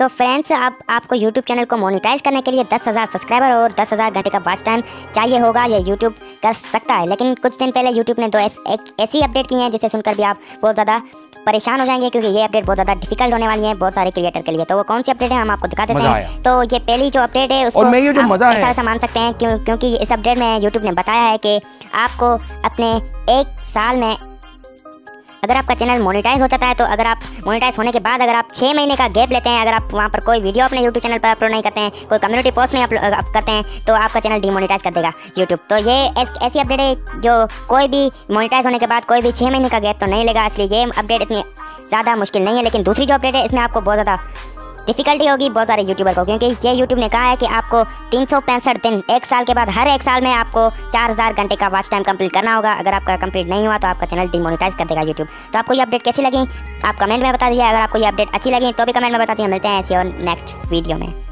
तो फ्रेंड्स आप आपको यूट्यूब चैनल को मोनिटाइज करने के लिए दस हज़ार सब्सक्राइबर और दस हज़ार घंटे का वॉच टाइम चाहिए होगा। ये यूट्यूब कर सकता है। लेकिन कुछ दिन पहले यूट्यूब ने दो एक ऐसी अपडेट की है जिसे सुनकर भी आप बहुत ज़्यादा परेशान हो जाएँगे क्योंकि ये अपडेट बहुत ज़्यादा डिफ़िकल्ट होने वाली है बहुत सारे क्रिएटर के लिए। तो वो कौन सी अपडेट है हम आपको दिखा देते हैं। तो ये पहली जो अपडेट है उसको ये जो मज़ा है ऐसा मान सकते हैं क्यों क्योंकि इस अपडेट में यूट्यूब ने बताया है कि आपको अपने एक साल में अगर आपका चैनल मोनिटाइज हो जाता है तो अगर आप मोनिटाइज होने के बाद अगर आप छः महीने का गैप लेते हैं, अगर आप वहाँ पर कोई वीडियो अपने यूट्यूब चैनल पर अपलोड नहीं करते हैं, कोई कम्युनिटी पोस्ट नहीं अपलोड करते हैं तो आपका चैनल डीमोनिटाइज कर देगा यूट्यूब तो ये ऐसी अपडेट है जो कोई भी मोनिटाइज होने के बाद कोई भी छः महीने का गैप तो नहीं लेगा, इसलिए ये अपडेट इतनी ज़्यादा मुश्किल नहीं है, लेकिन दूसरी जो अपडेट है, इसमें आपको बहुत ज़्यादा डिफिकल्टी होगी बहुत सारे यूट्यूबर को, क्योंकि ये यूट्यूब ने कहा है कि आपको तीन सौ पैंसठ दिन, एक साल के बाद, हर एक साल में आपको चार हज़ार घंटे का वॉच टाइम कंप्लीट करना होगा। अगर आपका कंप्लीट नहीं हुआ तो आपका चैनल डिमोनिटाइज कर देगा यूट्यूब तो आपको ये अपडेट कैसी लगी? आप कमेंट में बता दीजिए। अगर आपको ये अपडेट अच्छी लगी तो भी कमेंट में बता दीजिए। मिलते हैं ऐसी और नेक्स्ट वीडियो में।